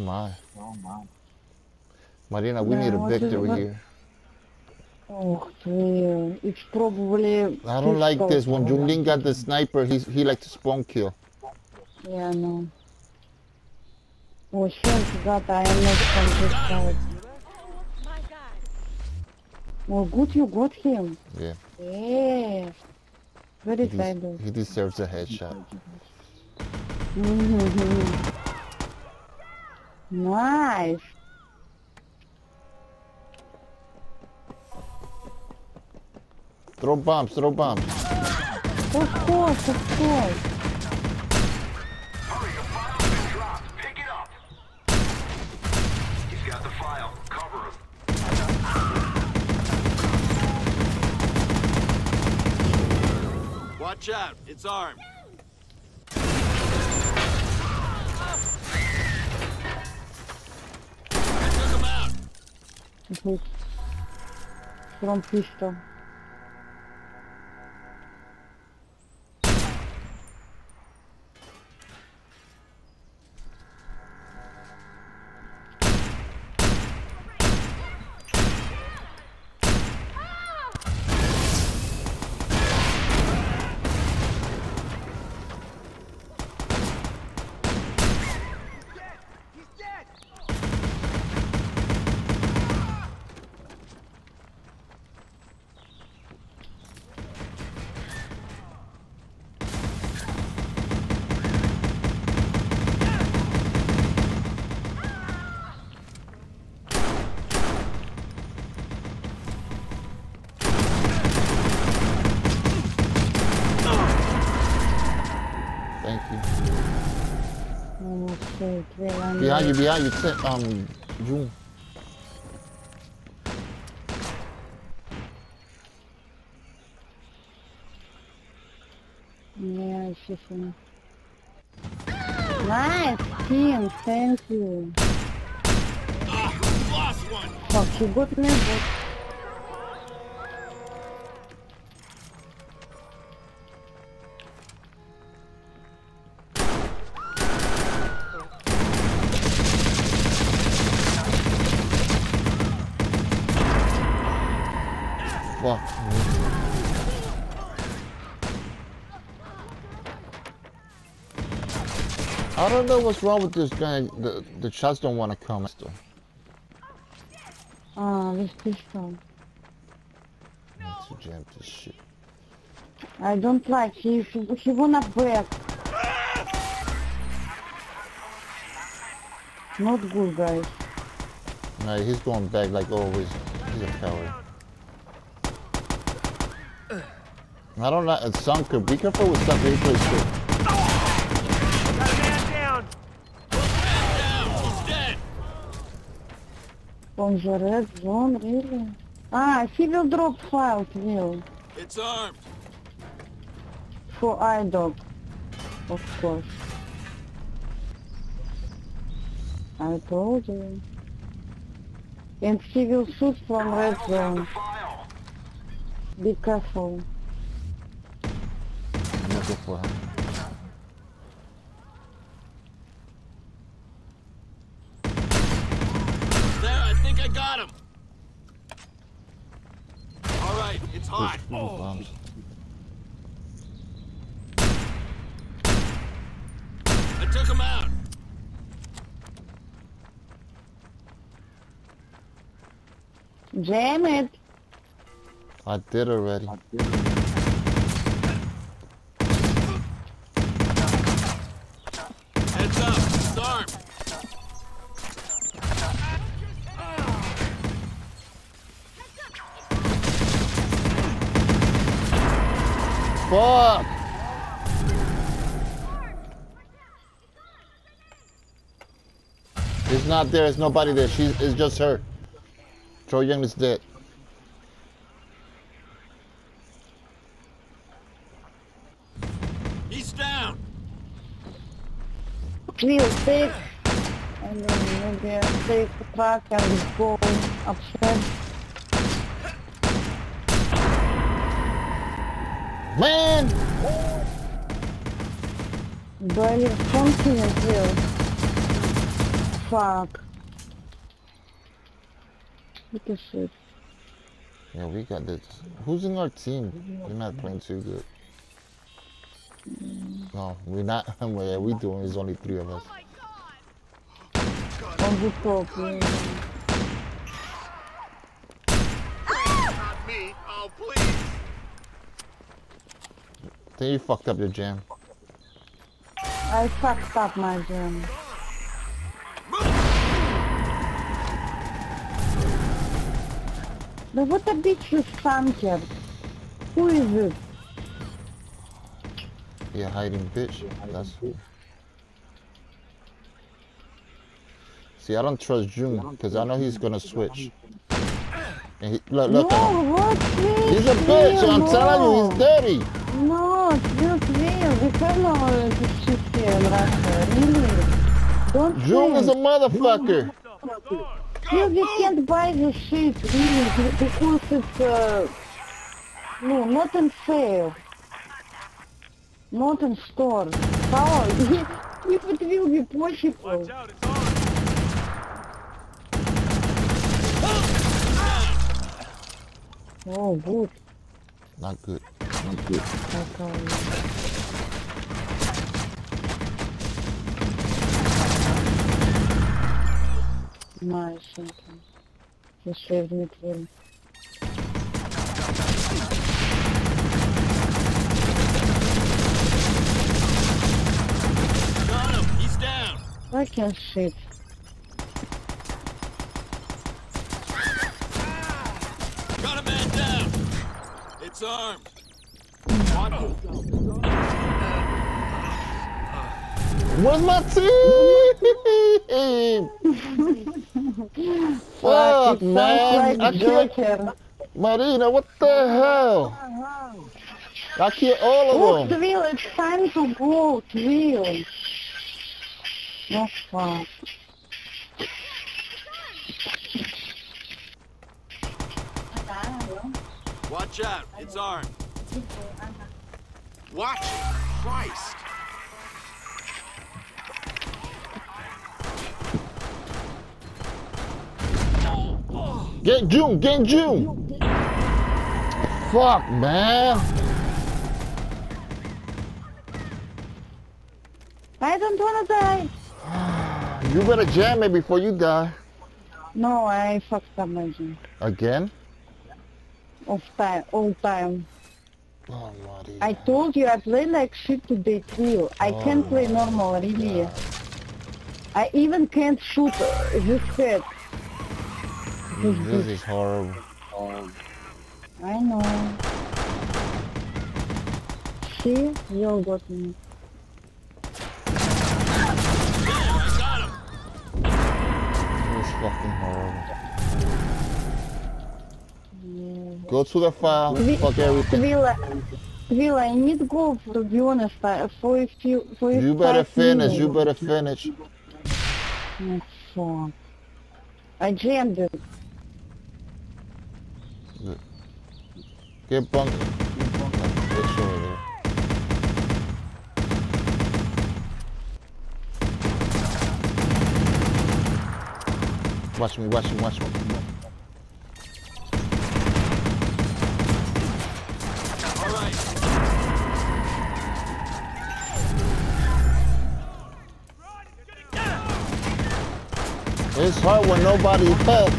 Oh my. Oh my. Marina, we need a victory here. Oh it's probably. I don't like this. When Junlin got the sniper, he he likes to spawn kill. Yeah, no. Well, thank God I am not from this side. Well, good you got him. Yeah. Yeah. Very he, he deserves a headshot. -hmm. Nice. Throw bombs, throw bombs. Of course, of course. Hurry, a file's been dropped. Pick it up. He's got the file. Watch out, it's armed. Good. From pistol. Thank you. Oh, shit. Well, I'm Behind you, behind you. T- um, June. Yeah, I see him. Nice team, thank you. Lost one. Fuck, you got me, but... I don't know what's wrong with this guy. The the shots don't want to come. Still. Ah, this pistol. To jam this shit. I don't like, he, he wanna break. Not good, guys. Nah, he's going back like always. He's a coward. I don't know. It's Sunker. Be careful with Sunker. He plays shit. Got a man down. Down, he's dead. On the red zone, really? Ah, he will drop file, will. It's armed. For iDog, of course. I told you. And he will shoot from red zone. the file. Be careful. I'm gonna for him. Right, it's. Push, push bombs. I took him out. Jam it! I did already. Heads Fuck! It's not there. It's nobody there. She's. It's just her. Troy Young is dead. He's down. Please take and then maybe take the truck and go upstairs. Man! Do I need something in here? fuck. What the shit? Yeah, we got this. Who's in our team? We're not playing too good. No, we're not. well, yeah, we doing. There's only three of us. On the top, yeah. Not me. Oh, please. Then you fucked up your jam. I fucked up my jam. But what a bitch is Stunker? Who is it? Yeah, hiding bitch. That's. who. See, I don't trust June because I know he's gonna switch. And he, look, look no, what? He's a bitch. I'm telling you, he's dirty. No, it's not real. We have no shit here in Russia. Really? Don't June is a motherfucker. You just can't buy this shit, really, because it's, uh, no, not in sale. Not in store. How? If it will be possible. Watch out, it's on. Oh, good. Not good Okay. Nice, okay. Еще в метро. Got him. He's down. Fucking shit. Got a man down. It's armed. Where's my team? Fuck, it man. sounds I like killed Joker. Marina. What the hell? I killed all Look, of them. Twill, it's time to go, Twill. No fuck. Watch out. It's armed. Watch it. Christ. Get June. Get June. Fuck, man. I don't wanna die. You better jam it before you die. No, I fucked up my game. Again? Of time, all time. Oh. I told you I play like shit today, Twill. I can't play normal, really. I even can't shoot this head. This is horrible. I know. See? You got me. Go to the file. We- Fuck everything. I- Twill, I need gold to be honest. I, for a few, for You better finish. You better finish. Oh, fuck. I jammed it. Get bunk. Get over there. Watch me, watch me, watch me. It's hard when nobody helps.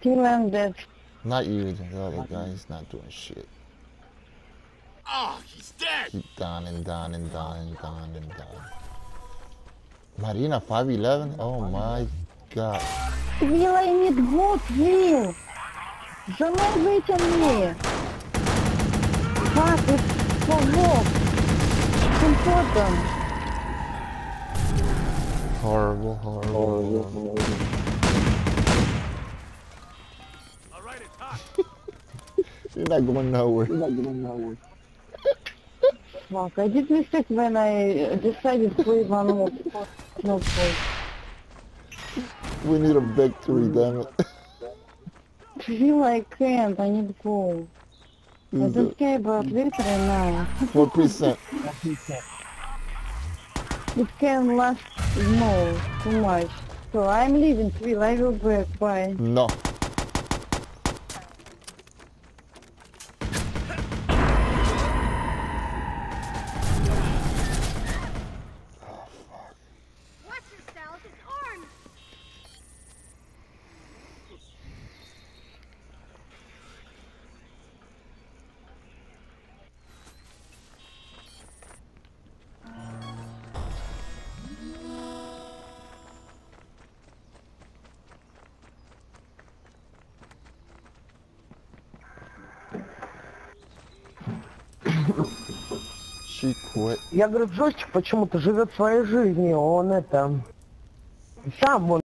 Twill and dead. Not you, the other guy. He's not doing shit. Oh, he's dead. Keep down and down and down and down and down. Marina, 5'11"? Oh my god. Twill, I need gold, Twill. Замерзайте мне. Fuck, it's for work. It's important. Horrible, horrible, horrible. All right, it's hot. You're not going nowhere. You're not going nowhere. Fuck, I did mistake when I uh, decided to play one more. No play. We need a victory, damn it. Twill, I can't. I need gold. I don't care about victory now. Four percent. It can last more, too much. So I'm leaving I will back, bye. No. Quit. Я говорю, Джойстик почему-то живет своей жизнью, он это... Сам вон